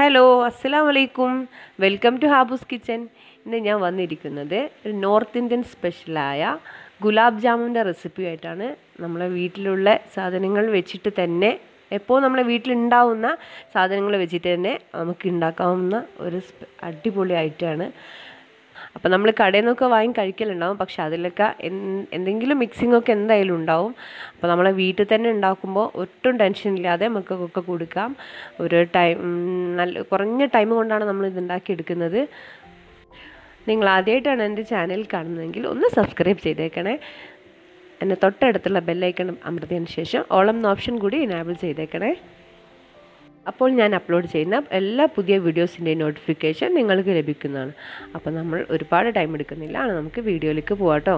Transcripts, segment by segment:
Hello അസ്സാം വലൈക്കും welcome to ഹാബൂസ് kitchen. ഇന്ന് ഞാൻ വന്നിരിക്കുന്നത് ഒരു നോർത്ത് ഇന്ത്യൻ സ്പെഷ്യലായ ഗുലാബ് ജാമുന്റെ റെസിപ്പി ആയിട്ടാണ്. നമ്മളെ വീട്ടിലുള്ള സാധനങ്ങൾ വെച്ചിട്ട് തന്നെ എപ്പോൾ നമ്മളെ വീട്ടിലുണ്ടാവുന്ന സാധനങ്ങൾ വെച്ചിട്ട് തന്നെ നമുക്ക് ഉണ്ടാക്കാവുന്ന ഒരു അടിപൊളി ഐറ്റമാണ് അപ്പോൾ നമ്മൾ കടയിൽ നിന്നൊക്കെ വാങ്ങി കഴിക്കലുണ്ടാവും. പക്ഷെ അതിലൊക്കെ എന്തെങ്കിലും മിക്സിംഗ് ഒക്കെ എന്തായാലും ഉണ്ടാവും. അപ്പോൾ നമ്മളെ വീട്ടിൽ തന്നെ ഉണ്ടാക്കുമ്പോൾ ഒട്ടും ടെൻഷൻ ഇല്ലാതെ നമുക്ക് മക്കൾക്കൊക്കെ കൊടുക്കാം. ഒരു ടൈം നല്ല കുറഞ്ഞ ടൈം കൊണ്ടാണ് നമ്മൾ ഇത് ഉണ്ടാക്കിയെടുക്കുന്നത് നിങ്ങൾ ആദ്യമായിട്ടാണ് എന്റെ ചാനൽ കാണുന്നതെങ്കിൽ ഒന്ന് സബ്സ്ക്രൈബ് ചെയ്തേക്കണേ. എന്നെ തൊട്ടടുത്തുള്ള ബെല്ലൈക്കൺ അമർത്തിയതിന് ശേഷം ഓളം എന്ന ഓപ്ഷൻ കൂടി എനാബിൾ ചെയ്തേക്കണേ. അപ്പോൾ ഞാൻ അപ്ലോഡ് ചെയ്യുന്ന എല്ലാ പുതിയ വീഡിയോസിന്റെയും നോട്ടിഫിക്കേഷൻ നിങ്ങൾക്ക് ലഭിക്കുന്നതാണ്. അപ്പോൾ നമ്മൾ ഒരുപാട് ടൈം എടുക്കുന്നില്ല. നമുക്ക് വീഡിയോയിലേക്ക് പോവാട്ടോ.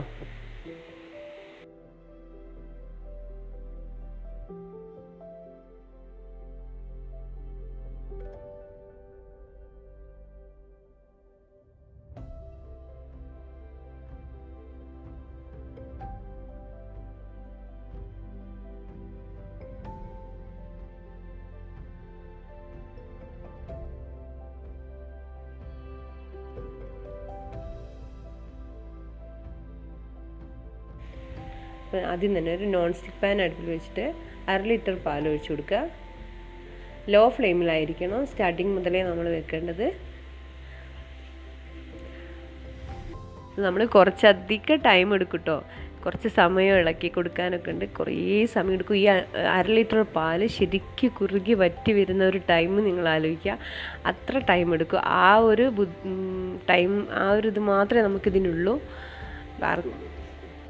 അപ്പോൾ ആദ്യം തന്നെ ഒരു നോൺ സ്റ്റിക്ക് പാൻ അടുപ്പിൽ വെച്ചിട്ട് അര ലിറ്റർ പാൽ ഒഴിച്ചു കൊടുക്കുക. ലോ ഫ്ലെയിമിലായിരിക്കണം. സ്റ്റാർട്ടിങ് മുതലേ നമ്മൾ വെക്കേണ്ടത്. നമ്മൾ കുറച്ചധികം ടൈം എടുക്കും കേട്ടോ കുറച്ച് സമയം ഇളക്കി കൊടുക്കാനൊക്കെ ഉണ്ട്. കുറേ സമയം എടുക്കും. ഈ അര ലിറ്റർ പാൽ ശരിക്കും കുറുകി വറ്റി വരുന്ന ഒരു ടൈം നിങ്ങൾ ആലോചിക്കുക. അത്ര ടൈം എടുക്കും. ആ ഒരു ടൈം ആ ഒരു ഇത് മാത്രമേ നമുക്കിതിനുള്ളൂ.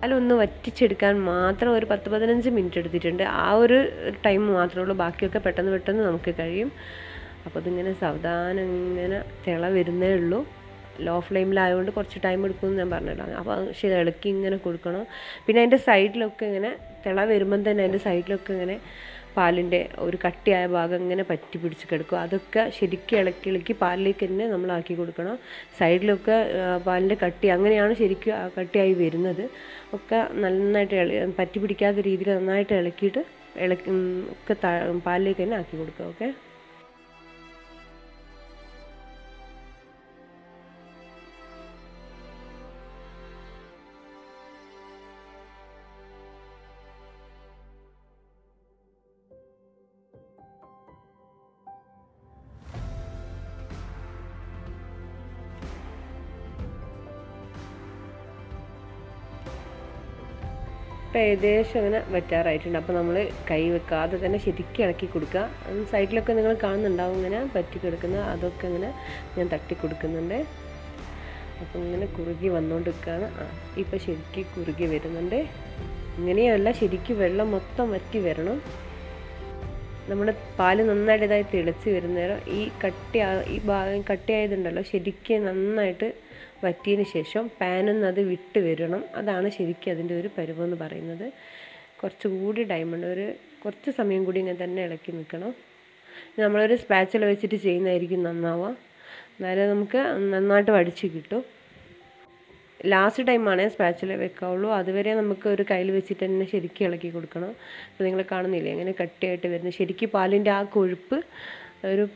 പാലൊന്ന് വറ്റിച്ചെടുക്കാൻ മാത്രം ഒരു പത്ത് പതിനഞ്ച് മിനിറ്റ് എടുത്തിട്ടുണ്ട്. ആ ഒരു ടൈം മാത്രമേ ഉള്ളൂ. ബാക്കിയൊക്കെ പെട്ടെന്ന് പെട്ടെന്ന് നമുക്ക് കഴിയും. അപ്പോൾ ഇതിങ്ങനെ സാവധാനം ഇങ്ങനെ തിള വരുന്നേ ഉള്ളൂ. ലോ ഫ്ലെയിമിലായതുകൊണ്ട് കുറച്ച് ടൈം എടുക്കുമെന്ന് ഞാൻ പറഞ്ഞല്ലോ. അപ്പോൾ പക്ഷേ ഇളക്കി ഇങ്ങനെ കൊടുക്കണം. പിന്നെ അതിന്റെ സൈഡിലൊക്കെ ഇങ്ങനെ തിള വരുമ്പം തന്നെ അതിന്റെ സൈഡിലൊക്കെ ഇങ്ങനെ പാലിന്റെ ഒരു കട്ടിയായ ഭാഗം ഇങ്ങനെ പറ്റി പിടിച്ച് കിടക്കും. അതൊക്കെ ശരിക്കും ഇളക്കി ഇളക്കി പാലിലേക്ക് തന്നെ നമ്മൾ ആക്കി കൊടുക്കണം. സൈഡിലൊക്കെ പാലിന്റെ കട്ടി അങ്ങനെയാണ് ശരിക്കും ആ കട്ടിയായി വരുന്നത്. ഒക്കെ നന്നായിട്ട് ഇള പറ്റി പിടിക്കാത്ത രീതിയിൽ നന്നായിട്ട് ഇളക്കിയിട്ട് ഇളക്കി ഒക്കെ പാലിലേക്ക് തന്നെ ആക്കി കൊടുക്കുക ഓക്കെ? ഇപ്പം ഏകദേശം അങ്ങനെ വറ്റാറായിട്ടുണ്ട്. അപ്പോൾ നമ്മൾ കൈ വെക്കാതെ തന്നെ ശരിക്കും ഇളക്കി കൊടുക്കുക. സൈഡിലൊക്കെ നിങ്ങൾ കാണുന്നുണ്ടാവും ഇങ്ങനെ പറ്റി കിടക്കുന്ന അതൊക്കെ ഇങ്ങനെ ഞാൻ തട്ടി കൊടുക്കുന്നുണ്ട്. അപ്പോൾ ഇങ്ങനെ കുറുകി വന്നുകൊണ്ടിരിക്കുകയാണ് ആ ഇപ്പം ശരിക്കും കുറുകി വരുന്നുണ്ട്. ഇങ്ങനെയല്ല ശരിക്കും വെള്ളം മൊത്തം വറ്റി വരണം. നമ്മുടെ പാൽ നന്നായിട്ട് ഇതായി തിളച്ച് വരുന്നേരം ഈ കട്ടി ഈ ഭാഗം കട്ടിയായതുണ്ടല്ലോ ശരിക്കും നന്നായിട്ട് വറ്റിയതിന് ശേഷം പാനിൽ അത് വിട്ട് വരണം. അതാണ് ശരിക്കും അതിന്റെ ഒരു പരുവം എന്ന് പറയുന്നത്. കുറച്ചുകൂടി ഡയമണ്ട് ഒരു കുറച്ച് സമയം കൂടി ഇങ്ങനെ തന്നെ ഇളക്കി നിൽക്കണം. നമ്മളൊരു സ്പാച്ചൽ വെച്ചിട്ട് ചെയ്യുന്നതായിരിക്കും നന്നാവുക. എന്നാലേ നമുക്ക് നന്നായിട്ട് വടിച്ച് കിട്ടും. ലാസ്റ്റ് ടൈമാണ് സ്പാച്ചിൽ വെക്കാവുള്ളൂ. അതുവരെ നമുക്ക് ഒരു കയ്യിൽ വെച്ചിട്ട് തന്നെ ശരിക്കും ഇളക്കി കൊടുക്കണം. അപ്പോൾ നിങ്ങൾ കാണുന്നില്ലേ? എങ്ങനെ കട്ടിയായിട്ട് വരുന്നത് ശരിക്കും പാലിന്റെ ആ കൊഴുപ്പ് ഒരു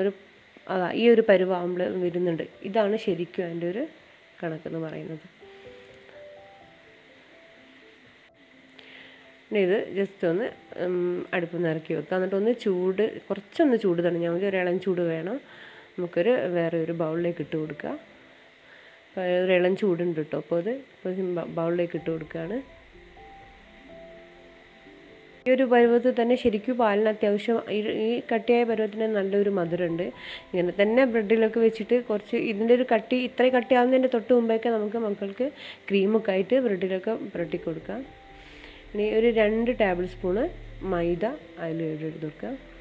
ഒരു അതാ ഈ ഒരു പരുവാകുമ്പോൾ വരുന്നുണ്ട്. ഇതാണ് ശരിക്കും അതിന്റെ ഒരു കണക്കെന്ന് പറയുന്നത്. ഇത് ജസ്റ്റ് ഒന്ന് അടുപ്പ് അടുപ്പിൽ നിന്ന് ഇറക്കി വെക്കുക എന്നിട്ട് ഒന്ന് ചൂട് കുറച്ചൊന്ന് ചൂട് തണിഞ്ഞാൽ മതി ഒരു ഇളം ചൂട് വേണം. നമുക്കൊരു വേറെ ഒരു ബൗളിലേക്ക് ഇട്ട് കൊടുക്കുക ഒരു ഇളം ചൂടുണ്ട് കേട്ടോ. അപ്പോൾ അത് ഇപ്പോൾ ബൗളിലേക്ക് ഇട്ട് കൊടുക്കുകയാണ്. ഈ ഒരു പരുവത്തിൽ തന്നെ ശരിക്കും പാലിന് അത്യാവശ്യം ഈ- കട്ടിയായ പരുവത്തിന് നല്ലൊരു മധുരമുണ്ട്. ഇങ്ങനെ തന്നെ ബ്രെഡിലൊക്കെ വെച്ചിട്ട് കുറച്ച് ഇതിന്റെ ഒരു കട്ടി ഇത്രയും കട്ടിയാവുന്നതിന്റെ തൊട്ട് മുമ്പേക്കെ നമുക്ക് മക്കൾക്ക് ക്രീമൊക്കെ ആയിട്ട് ബ്രെഡിലൊക്കെ പുരട്ടി കൊടുക്കാം. ഇനി ഒരു രണ്ട് ടേബിൾ സ്പൂണ് മൈദ അതിൽ എടുത്ത് കൊടുക്കുക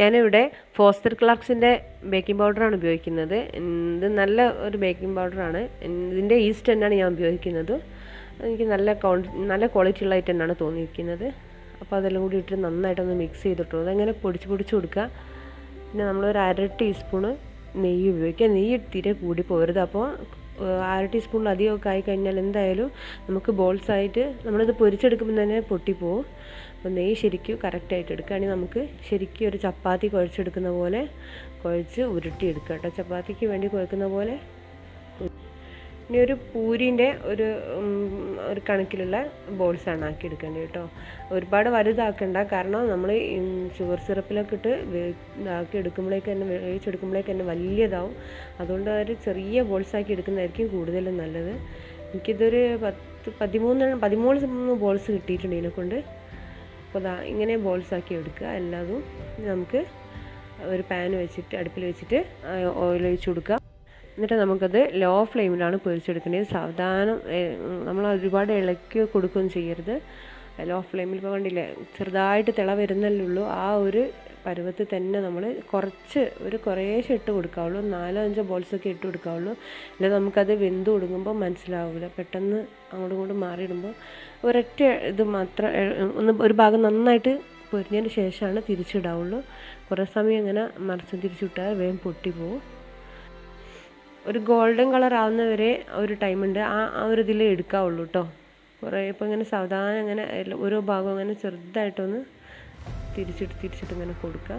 ഞാനിവിടെ ഫോസ്റ്റർ ക്ലാർക്സിന്റെ ബേക്കിംഗ് പൗഡറാണ് ഉപയോഗിക്കുന്നത്. ഇത് നല്ല ഒരു ബേക്കിംഗ് പൗഡറാണ്. ഇതിന്റെ ഈസ്റ്റ് തന്നെയാണ് ഞാൻ ഉപയോഗിക്കുന്നത്. എനിക്ക് നല്ല നല്ല ക്വാളിറ്റി ഉള്ള ഐറ്റം തന്നെയാണ് തോന്നിയിരിക്കുന്നത്. അപ്പോൾ അതെല്ലാം കൂടി ഇട്ട് നന്നായിട്ടൊന്ന് മിക്സ് ചെയ്തിട്ടു അതങ്ങനെ പൊടിച്ച് പൊടിച്ച് കൊടുക്കുക. പിന്നെ നമ്മളൊരു അര ടീസ്പൂണ് നെയ്യ് ഉപയോഗിക്കുക. നെയ്യ് തീരെ കൂടി പോരുത്. അപ്പോൾ അര ടീസ്പൂണിൽ അധികമൊക്കെ ആയിക്കഴിഞ്ഞാൽ എന്തായാലും നമുക്ക് ബോൾസ് ആയിട്ട് നമ്മളിത് പൊരിച്ചെടുക്കുമ്പോൾ തന്നെ പൊട്ടിപ്പോവും. അപ്പോൾ നെയ്യ് ശരിക്കും കറക്റ്റായിട്ട് എടുക്കുകയാണെങ്കിൽ നമുക്ക് ശരിക്കും ഒരു ചപ്പാത്തി കുഴച്ചെടുക്കുന്ന പോലെ കുഴച്ച് ഉരുട്ടിയെടുക്കുക കേട്ടോ. ചപ്പാത്തിക്ക് വേണ്ടി കുഴക്കുന്ന പോലെ ഇനി ഒരു പൂരിന്റെ ഒരു ഒരു കണക്കിലുള്ള ബോൾസാണ് ആക്കി എടുക്കേണ്ടത് കേട്ടോ. ഒരുപാട് വലുതാക്കണ്ട. കാരണം നമ്മൾ ഷുഗർ സിറപ്പിലൊക്കെ ഇട്ട് ആക്കി എടുക്കുമ്പോഴേക്ക് തന്നെ വേവിച്ചെടുക്കുമ്പോഴേക്ക് തന്നെ വലിയതാവും. അതുകൊണ്ട് ഒരു ചെറിയ ബോൾസാക്കി എടുക്കുന്നതായിരിക്കും കൂടുതലും നല്ലത്. എനിക്കിതൊരു പത്ത് പതിമൂന്ന് പതിമൂന്ന് ബോൾസ് കിട്ടിയിട്ടുണ്ട് ഇതിനെക്കൊണ്ട്. അപ്പോൾ ദാ ഇങ്ങനെ ബോൾസാക്കി എടുക്കുക. എല്ലാതും നമുക്ക് ഒരു പാൻ വെച്ചിട്ട് അടുപ്പിൽ വെച്ചിട്ട് ഓയിൽ ഒഴിച്ച് കൊടുക്കുക. എന്നിട്ട് നമുക്കത് ലോ ഫ്ലെയിമിലാണ് പൊരിച്ചെടുക്കേണ്ടത് സാവധാനം നമ്മൾ ഒരുപാട് ഇളക്കി കൊടുക്കുകയും ചെയ്യരുത്. ലോ ഫ്ലെയിമിൽ ഇപ്പോൾ കണ്ടില്ലേ ചെറുതായിട്ട് തിള വരുന്നല്ലേ ഉള്ളൂ. ആ ഒരു പരുവത്തിൽ തന്നെ നമ്മൾ കുറച്ച് ഒരു കുറേശ്ശെ ഇട്ട് കൊടുക്കാവുള്ളൂ. നാലോ അഞ്ചോ ബോൾസൊക്കെ ഇട്ട് കൊടുക്കാവുള്ളൂ. അല്ലാതെ നമുക്കത് വെന്ത് കൊടുക്കുമ്പോൾ മനസ്സിലാവില്ല പെട്ടെന്ന് അങ്ങോട്ടും ഇങ്ങോട്ടും മാറിയിടുമ്പോൾ ഒരൊറ്റ ഇത് മാത്രം ഒന്ന് ഒരു ഭാഗം നന്നായിട്ട് പൊരിഞ്ഞതിന് ശേഷമാണ് തിരിച്ചിടാവുള്ളൂ. കുറേ സമയം ഇങ്ങനെ മറിച്ചും തിരിച്ചിട്ടാൽ വേഗം പൊട്ടിപ്പോവും. ഒരു ഗോൾഡൻ കളർ ആവുന്ന വരെ ഒരു ടൈമുണ്ട് ആ ആ ഒരു ഇതിൽ എടുക്കാവുള്ളൂ കേട്ടോ കുറേ ഇപ്പോൾ ഇങ്ങനെ സാവധാനം ഇങ്ങനെ ഓരോ ഭാഗവും അങ്ങനെ ചെറുതായിട്ടൊന്ന് തിരിച്ചിട്ട് തിരിച്ചിട്ട് ഇങ്ങനെ കൊടുക്കുക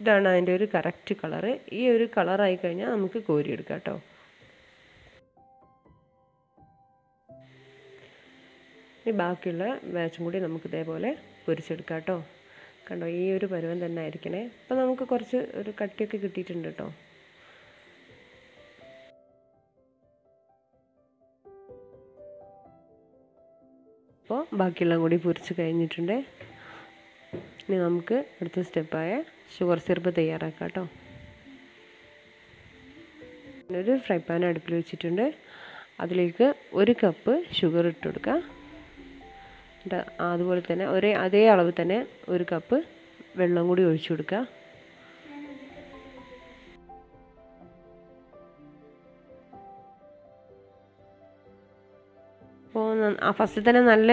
ഇതാണ് അതിന്റെ ഒരു കറക്റ്റ് കളറ്. ഈ ഒരു കളറായി കഴിഞ്ഞാൽ നമുക്ക് കോരിയെടുക്കാം കേട്ടോ. ഇനി ബാക്കിയുള്ള ബാച്ചും കൂടി നമുക്ക് ഇതേപോലെ പൊരിച്ചെടുക്കാം കേട്ടോ. കണ്ടോ ഈ ഒരു പരുവം തന്നെ ആയിരിക്കണേ. അപ്പോൾ നമുക്ക് കുറച്ച് ഒരു കട്ടിയൊക്കെ കിട്ടിയിട്ടുണ്ട് കേട്ടോ. അപ്പോൾ ബാക്കിയെല്ലാം കൂടി പൊരിച്ച് കഴിഞ്ഞിട്ടുണ്ട്. ഇനി നമുക്ക് അടുത്ത സ്റ്റെപ്പായ ഷുഗർ സിറപ്പ് തയ്യാറാക്കാം കേട്ടോ ഒരു ഫ്രൈ പാൻ അടുപ്പിൽ വെച്ചിട്ടുണ്ട്. അതിലേക്ക് ഒരു കപ്പ് ഷുഗർ ഇട്ട് കൊടുക്കുക അതുപോലെ തന്നെ ഒരേ അതേ അളവ് തന്നെ ഒരു കപ്പ് വെള്ളം കൂടി ഒഴിച്ചു കൊടുക്കുക ഫസ്റ്റ് തന്നെ നല്ല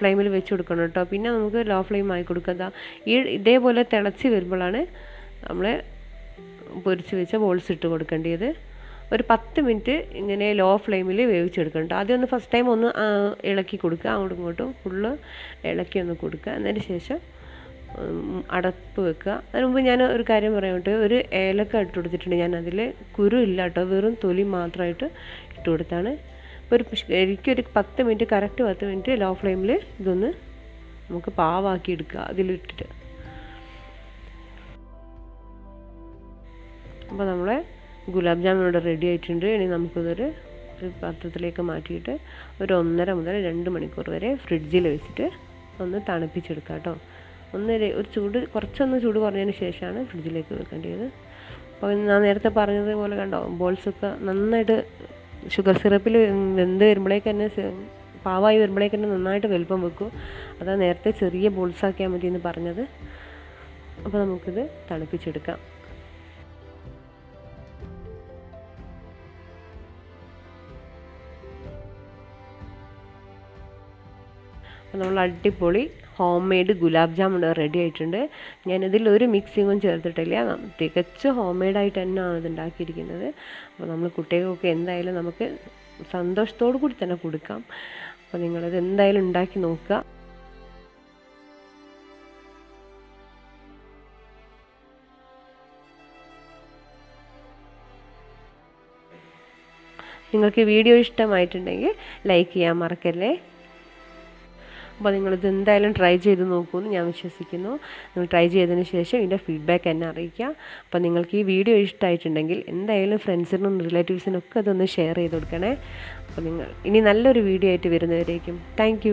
ഫ്ലെയിമിൽ വെച്ച് കൊടുക്കണം കേട്ടോ. പിന്നെ നമുക്ക് ലോ ഫ്ലെയിം ആയി കൊടുക്കുക ഈ ഇതേപോലെ തിളച്ച് വരുമ്പോഴാണ് നമ്മൾ പൊരിച്ച് വെച്ച ബോൾസ് ഇട്ട് കൊടുക്കേണ്ടത്. ഒരു പത്ത് മിനിറ്റ് ഇങ്ങനെ ലോ ഫ്ലെയിമിൽ വേവിച്ചെടുക്കണം കേട്ടോ. ആദ്യം ഒന്ന് ഫസ്റ്റ് ടൈം ഒന്ന് ഇളക്കി കൊടുക്കുക. അങ്ങോട്ടും ഇങ്ങോട്ടും ഫുള്ള് ഇളക്കി ഒന്ന് കൊടുക്കുക. അതിന് ശേഷം അടപ്പ് വെക്കുക. അതിന് മുമ്പ് ഞാൻ ഒരു കാര്യം പറയാനായിട്ട് ഒരു ഏലക്ക ഇട്ട് കൊടുത്തിട്ടുണ്ട് ഞാൻ അതിൽ കുരു ഇല്ല കേട്ടോ. വെറും തൊലി മാത്രമായിട്ട് ഇട്ട് കൊടുത്താണ്. ഒരു എനിക്കൊരു പത്ത് മിനിറ്റ് കറക്റ്റ് പത്ത് മിനിറ്റ് ലോ ഫ്ലെയിമിൽ ഇതൊന്ന് നമുക്ക് പാവാക്കി എടുക്കുക അതിലിട്ടിട്ട്. അപ്പോൾ നമ്മളെ ഗുലാബ് ജാമുൻ ഇവിടെ റെഡി ആയിട്ടുണ്ട്. ഇനി നമുക്കിതൊരു ഒരു പാത്രത്തിലേക്ക് മാറ്റിയിട്ട് ഒരു ഒന്നര മുതൽ രണ്ട് മണിക്കൂർ വരെ ഫ്രിഡ്ജിൽ വെച്ചിട്ട് ഒന്ന് തണുപ്പിച്ചെടുക്കാം കേട്ടോ. ഒന്ന് ഒരു ചൂട് കുറച്ചൊന്ന് ചൂട് കുറഞ്ഞതിന് ശേഷമാണ് ഫ്രിഡ്ജിലേക്ക് വെക്കേണ്ടത്. അപ്പോൾ ഞാൻ നേരത്തെ പറഞ്ഞതുപോലെ കണ്ടോ ബോൾസൊക്കെ നന്നായിട്ട് ഷുഗർ സിറപ്പിൽ വെന്ത് വരുമ്പോഴേക്ക് തന്നെ പാവായി വരുമ്പോഴേക്ക് തന്നെ നന്നായിട്ട് വലുപ്പം വെക്കും. അതാ നേരത്തെ ചെറിയ ബോൾസാക്കിയാൽ മതി എന്ന് പറഞ്ഞത്. അപ്പോൾ നമുക്കിത് തണുപ്പിച്ചെടുക്കാം. അപ്പോൾ നമ്മൾ അടിപൊളി home made gulab jamun ready ആയിട്ടുണ്ട്. ഞാനിതിൽ ഒരു മിക്സിങ്ങും ചേർത്തിട്ടില്ല. തികച്ച് ഹോം മെയ്ഡായിട്ട് തന്നെയാണ് ഇത് ഉണ്ടാക്കിയിരിക്കുന്നത്. അപ്പോൾ നമ്മൾ കുട്ടികൾക്കൊക്കെ എന്തായാലും നമുക്ക് സന്തോഷത്തോടു കൂടി തന്നെ കൊടുക്കാം. അപ്പോൾ നിങ്ങളിത് എന്തായാലും ഉണ്ടാക്കി നോക്കുക. നിങ്ങൾക്ക് വീഡിയോ ഇഷ്ടമായിട്ടുണ്ടെങ്കിൽ ലൈക്ക് ചെയ്യാൻ മറക്കല്ലേ? അപ്പോൾ നിങ്ങളിത് എന്തായാലും ട്രൈ ചെയ്ത് നോക്കുമെന്ന് ഞാൻ വിശ്വസിക്കുന്നു. നിങ്ങൾ ട്രൈ ചെയ്തതിന് ശേഷം ഇതിന്റെ ഫീഡ്ബാക്ക് എന്നെ അറിയിക്കുക. അപ്പോൾ നിങ്ങൾക്ക് ഈ വീഡിയോ ഇഷ്ടമായിട്ടുണ്ടെങ്കിൽ എന്തായാലും ഫ്രണ്ട്സിനും റിലേറ്റീവ്സിനും ഒക്കെ അതൊന്ന് ഷെയർ ചെയ്ത് കൊടുക്കണേ. അപ്പോൾ നിങ്ങൾ ഇനി നല്ലൊരു വീഡിയോ ആയിട്ട് വരുന്നവരേക്കും. താങ്ക്